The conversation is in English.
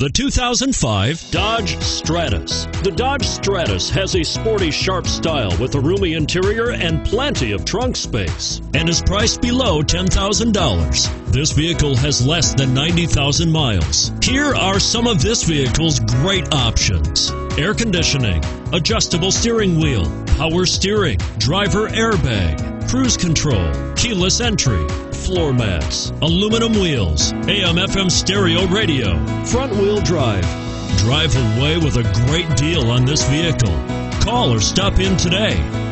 The 2005 Dodge Stratus. The Dodge Stratus has a sporty, sharp style with a roomy interior and plenty of trunk space and is priced below $10,000. This vehicle has less than 90,000 miles. Here are some of this vehicle's great options. Air conditioning, adjustable steering wheel, power steering, driver airbag, cruise control, keyless entry, floor mats, aluminum wheels, AM FM stereo radio, front wheel drive. Drive away with a great deal on this vehicle. Call or stop in today.